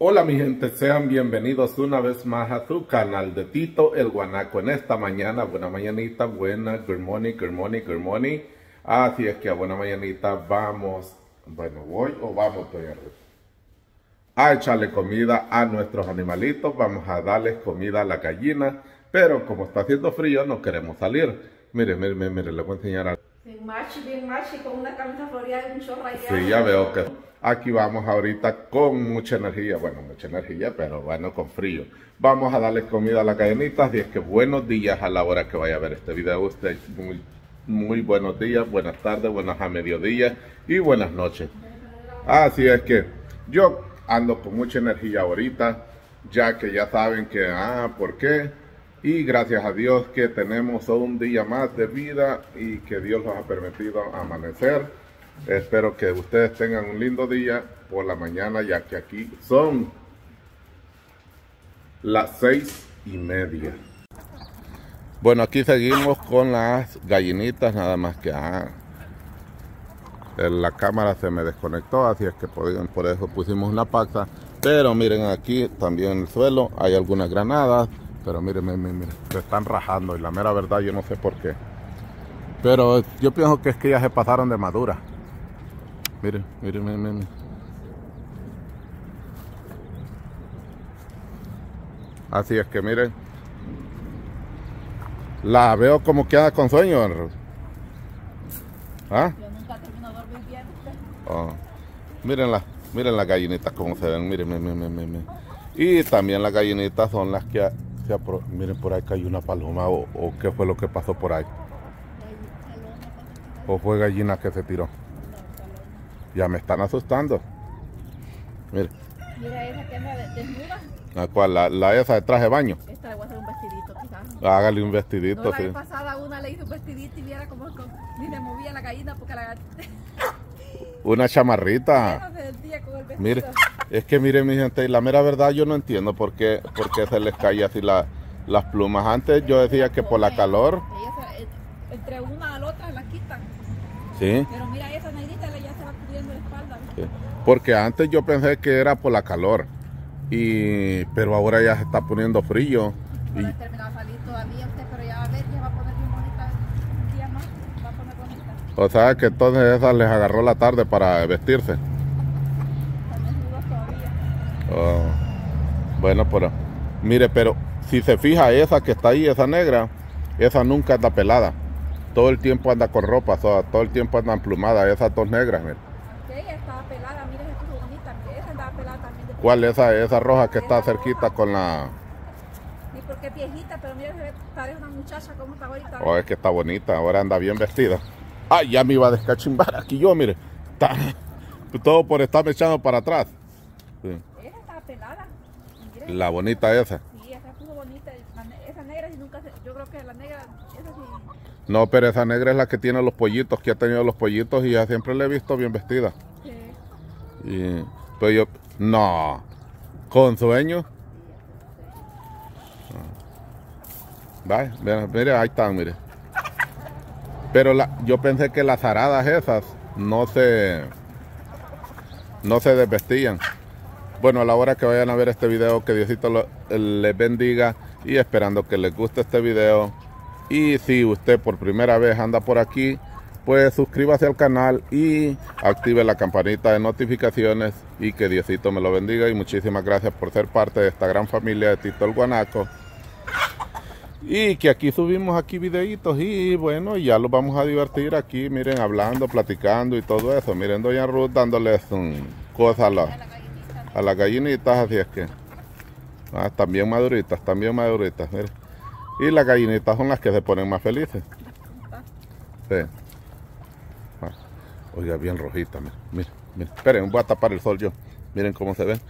Hola mi gente, sean bienvenidos una vez más a su canal de Tito el Guanaco en esta mañana, buena mañanita, buena, good morning, good morning, good morning. Así es que a buena mañanita vamos, bueno, voy o vamos doña a echarle comida a nuestros animalitos, vamos a darles comida a la gallina, pero como está haciendo frío no queremos salir. Mire, mire, mire, mire le voy a enseñar a... Bien y con una camisa floreada y un chorro. Sí, ya veo que aquí vamos ahorita con mucha energía, bueno, mucha energía, pero bueno, con frío. Vamos a darle comida a las gallinitas y es que buenos días a la hora que vaya a ver este video usted. Muy, muy buenos días, buenas tardes, buenas a mediodía y buenas noches. Así es que yo ando con mucha energía ahorita, ya que ya saben que, ah, ¿por qué? Y gracias a Dios que tenemos un día más de vida y que Dios nos ha permitido amanecer. Espero que ustedes tengan un lindo día por la mañana, ya que aquí son las seis y media. Bueno, aquí seguimos con las gallinitas, nada más que ah, la cámara se me desconectó, así es que por, por eso pusimos una paxa. Pero miren aquí también en el suelo hay algunas granadas, pero miren, miren, miren, se están rajando y la mera verdad yo no sé por qué. Pero yo pienso que es que ya se pasaron de madura. Miren, miren, miren, miren. Así es que miren. La veo como queda con sueño. ¿Ah? Yo nunca termino de dormir bien. Oh. Miren, las, miren las gallinitas como se ven. Miren, miren, miren, miren, miren. Y también las gallinitas son las que apro- Miren, por ahí cayó una paloma o, o qué fue lo que pasó por ahí. O fue gallina que se tiró. Ya me están asustando. Miren, Mira esa que anda de- desnuda. la cual, la, la esa de traje de baño. Esta le voy a hacer un vestidito quizás. Hágale un No, vestidito, la sí. vez pasada una le hizo un vestidito y viera cómo ni le movía la gallina porque la Una chamarrita. con el. Mire, es que mire mi gente, la mera verdad yo no entiendo por qué, por qué se les cae así la- las plumas. Antes yo decía que por la calor, eh, entre una a la otra la quitan. sí, Pero mira, esa negrita ya se va cubriendo la espalda. sí. porque antes yo pensé que era por la calor, y pero ahora ya se está poniendo frío. No Y, terminado de salir todavía usted, pero ya va a ver, ya va a poner bien bonita un día más. Va a poner bonita. o sea que entonces esa les agarró la tarde para vestirse. Oh, Bueno, pero mire, pero si se fija esa que está ahí, esa negra, esa nunca anda pelada. Todo el tiempo anda con ropa, todo el tiempo anda emplumada, esas dos negras. mire. Ella estaba pelada, bonita. Que esa andaba pelada también. de- ¿Cuál esa, esa roja que está cerquita con la... Porque es viejita, pero mira, parece una muchacha como está ahorita. Oh, es que está bonita, ahora anda bien vestida. Ay, ya me iba a descachimbar aquí yo, mire. Todo por estarme echando para atrás. Sí. Pelada. La bonita esa. Sí, esa bonita. La ne- Esa negra, si nunca se, yo creo que la negra, esa sí. No, pero esa negra es la que tiene los pollitos, que ha tenido los pollitos y ya siempre la he visto bien vestida. sí. Y, pues yo, no, con sueño. Vaya, mire, mire, ahí están, mire. Pero la, yo pensé que las aradas esas no se, no se desvestían. Bueno, a la hora que vayan a ver este video, que Diosito lo- les bendiga y esperando que les guste este video. Y si usted por primera vez anda por aquí, pues suscríbase al canal y active la campanita de notificaciones y que Diosito me lo bendiga y muchísimas gracias por ser parte de esta gran familia de Tito el Guanaco. Y que aquí subimos aquí videitos y bueno, ya los vamos a divertir aquí, miren, hablando, platicando y todo eso. Miren, Doña Ruth dándoles cosas a, gallinita. A las gallinitas, así es que ah, están bien maduritas, están bien maduritas, miren. Y las gallinitas son las que se ponen más felices. Sí. Ah, Oiga, bien rojita, miren, miren, miren. Esperen, voy a tapar el sol yo. Miren cómo se ven.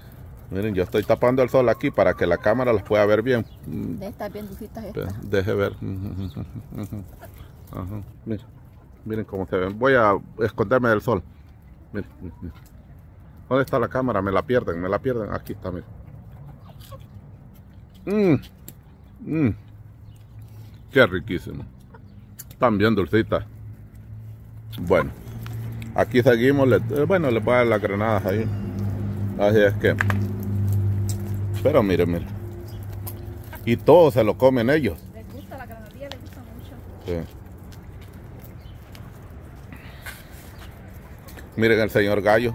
Miren, yo estoy tapando el sol aquí para que la cámara las pueda ver bien. De estas bien estas. Deje ver. Ajá. Miren, miren cómo se ven. Voy a esconderme del sol. Miren. ¿Dónde está la cámara? Me la pierden, me la pierden. Aquí está, miren. Mmm. Mmm. Qué riquísimo. Están bien dulcitas. Bueno, aquí seguimos. le- eh, bueno, les voy a dar las granadas ahí. Así es que Pero miren, miren. Y todo se lo comen ellos. Les gusta la granadilla, les gusta mucho. Sí. Miren el señor gallo.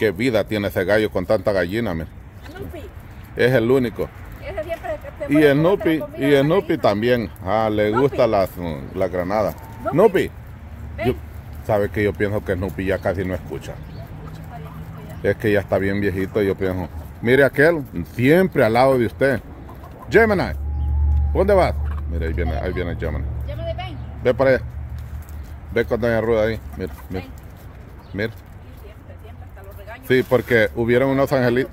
Qué vida tiene ese gallo con tanta gallina. Snoopy. Es el único. Y Snoopy, comida y Snoopy gallina. también. Ah, le gusta las, la granada. Snoopy. Snoopy. Ven. Yo, sabe que yo pienso que Snoopy ya casi no escucha. Es que ya está bien viejito, yo pienso. Mire aquel, siempre al lado de usted. Gemini, ¿dónde vas? Mire, ahí viene, ahí viene Gemini. Llámale, ven. Ve para allá. Ve con Doña Ruda ahí. Mira, mira, mira. Sí, siempre, siempre, hasta los regaños. Sí, porque hubieron unos angelitos.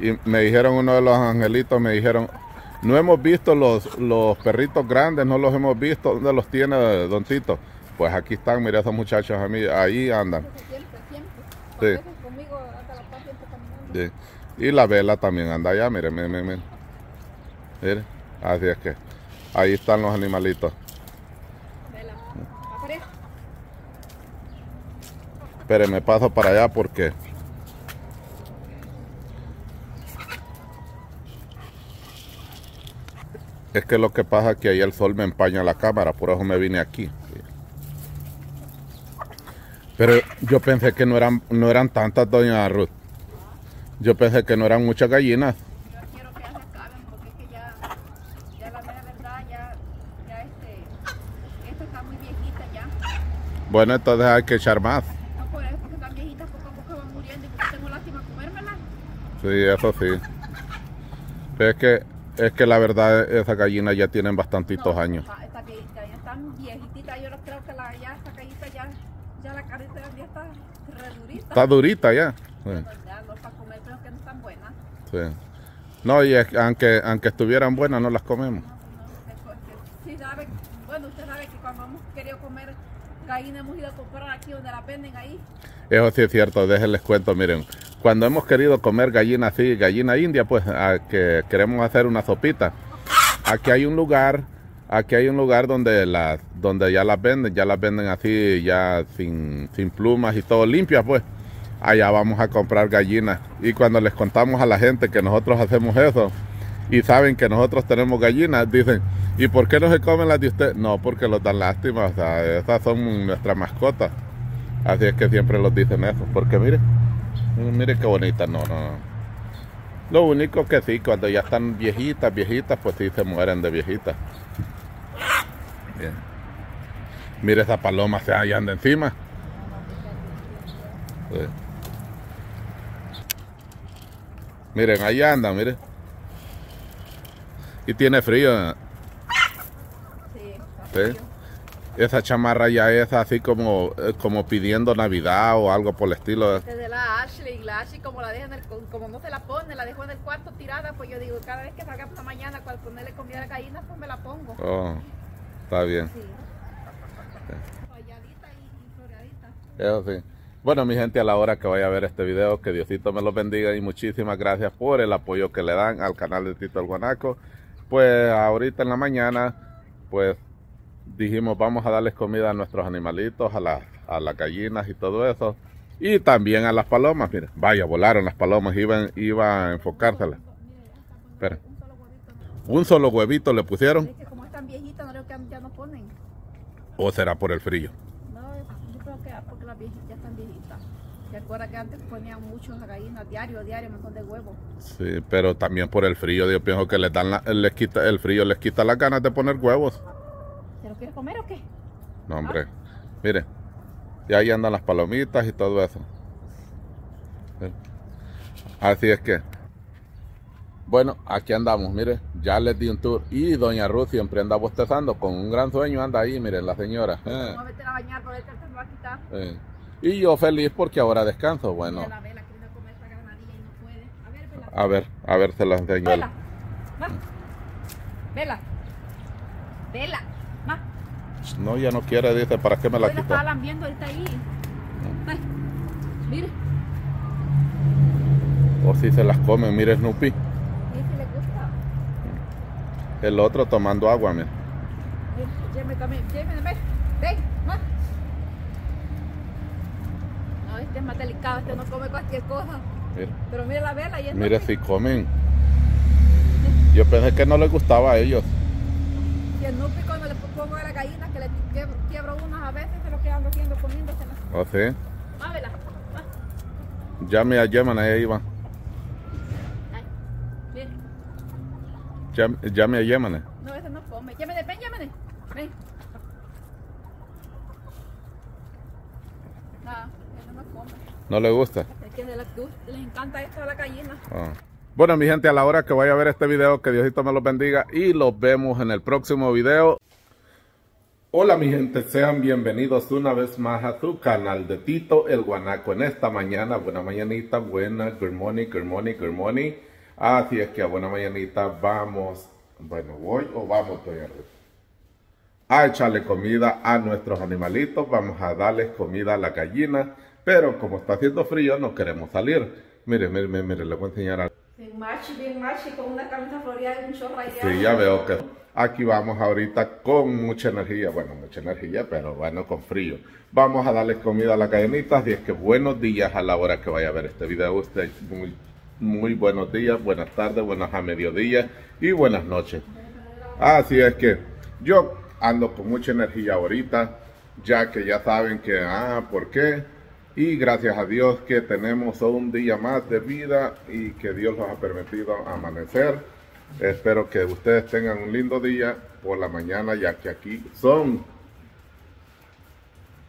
Y me dijeron uno de los angelitos, me dijeron, no hemos visto los, los perritos grandes, no los hemos visto. ¿Dónde los tiene Don Tito? Pues aquí están, mira esos muchachos a mí, ahí andan. Siempre, siempre. Sí. veces conmigo anda la paz siempre caminando. Sí. Y la vela también anda allá, mire, mire, mire. mire. Mire, así es que ahí están los animalitos. Vela. Aparece. Espere, me paso para allá porque es que lo que pasa es que ahí el sol me empaña la cámara, por eso me vine aquí. Pero yo pensé que no eran, no eran tantas, doña Ruth. Yo pensé que no eran muchas gallinas. Bueno, entonces hay que echar más. No por eso, porque están viejitas, poco a poco van muriendo y porque tengo lástima comérmela. Sí, eso sí. Pero es que, es que la verdad, esas gallinas ya tienen bastantitos No, años. Está viejita, ya están viejitas. Yo creo que la, ya esta gallita ya, ya la carita ya está re durita. Está durita ya. Sí, Ya no para comer, pero que no están buenas. sí. No, y es que aunque, aunque estuvieran buenas, no las comemos. No, no, sí sabe, bueno, usted sabe que cuando hemos querido comer gallina hemos ido a comprar aquí donde la venden ahí. Eso sí es cierto, déjenles cuento, miren. Cuando hemos querido comer gallina así, gallina india, pues que queremos hacer una sopita. Aquí hay un lugar, aquí hay un lugar donde las, donde ya las venden, ya las venden así, ya sin, sin plumas y todo limpias, pues. Allá vamos a comprar gallinas. Y cuando les contamos a la gente que nosotros hacemos eso y saben que nosotros tenemos gallinas, dicen, ¿y por qué no se comen las de usted? No, porque los dan lástima, o sea, esas son nuestras mascotas. Así es que siempre los dicen eso. Porque mire, mire qué bonita, no, no. no. Lo único que sí, cuando ya están viejitas, viejitas, pues sí se mueren de viejitas. Bien. Mire esa paloma, se ahí anda encima. Sí. Miren, ahí anda, miren. Y tiene frío. ¿eh? Sí, Sí. Esa chamarra ya es así como, eh, como pidiendo Navidad o algo por el estilo. Desde la Ashley, la Ashley como la como no se la pone, la dejo en el cuarto tirada, pues yo digo, cada vez que salga por la mañana, cuando ponerle comida a la gallina, pues me la pongo. Oh, está bien. Sí. Y, y floreadita. Eso sí. Bueno, mi gente, a la hora que vaya a ver este video, que Diosito me los bendiga y muchísimas gracias por el apoyo que le dan al canal de Tito el Guanaco. Pues ahorita en la mañana, pues dijimos vamos a darles comida a nuestros animalitos, a, las a las gallinas y todo eso. Y también a las palomas, mira, vaya, volaron las palomas, iban, iban a enfocárselas. Espera. Un solo huevito. Le pusieron, Es que como están viejitas, no creo que ya no ponen. o será por el frío. No, yo creo que porque las viejitas ya están viejitas. ¿Te acuerdas que antes ponían muchos gallinas diario, diario, un montón de huevos? Sí, pero también por el frío, yo pienso que les dan la- les quita, el frío les quita las ganas de poner huevos. ¿Te lo quieres comer o qué? No, hombre. Mire. Y ahí andan las palomitas y todo eso. Sí. Así es que. Bueno, aquí andamos, mire. Ya les di un tour. Y Doña Ruth siempre anda bostezando. Con un gran sueño anda ahí, miren, la señora. Eh, Vamos a meter a bañar, por este se va a quitar. eh. Y yo feliz porque ahora descanso. Bueno, Mira la vela queriendo comer esta granadilla y no puede. A ver, vela. a ver, a ver, se las enseño. Vela. Vela. Vela. No, ya no quiere, dice, ¿para qué me la quita? estaba lambiendo ahorita ahí. Ay. Mire. O si se las come, mire Snoopy. Si le gusta. El otro tomando agua, mire. Ven, Llévame también. Llévame, ven. Ma. No, este es más delicado. Este no come cualquier cosa. Mira, Pero mire la vela y mire si comen. Yo pensé que no les gustaba a ellos. Y el cuando le pongo a la gallina que le quiebro, quiebro unas a veces se lo quedan haciendo comiéndosela. ¿O sí? Mávela. Ah, Llame a Yemen, ahí va. ay, mire. Llame, llame a Yemen. No, ese no come. Llámene, ven, llámene. Ven. Ah, ese no come. ¿No le gusta? Es que le, les encanta esto a la gallina. Ah. Bueno, mi gente, a la hora que vaya a ver este video, que Diosito me los bendiga y los vemos en el próximo video. Hola mi gente, sean bienvenidos una vez más a tu canal de Tito el Guanaco en esta mañana, buena mañanita, buena, good morning, good morning, good morning. Así es que a buena mañanita vamos, bueno, voy o vamos todavía a echarle comida a nuestros animalitos, vamos a darles comida a la gallina, pero como está haciendo frío no queremos salir. Mire, mire, mire, mire, le voy a enseñar algo. Machi, bien machi, con una camisa floreada y un short rayado. Sí, ya veo que aquí vamos ahorita con mucha energía, bueno, mucha energía, pero bueno, con frío. Vamos a darles comida a las gallinitas y es que buenos días a la hora que vaya a ver este video usted. Muy, muy buenos días, buenas tardes, buenas a mediodía y buenas noches. Así es que yo ando con mucha energía ahorita, ya que ya saben que, ah, ¿por qué? Y gracias a Dios que tenemos un día más de vida y que Dios nos ha permitido amanecer. Espero que ustedes tengan un lindo día por la mañana, ya que aquí son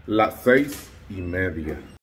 las seis y media.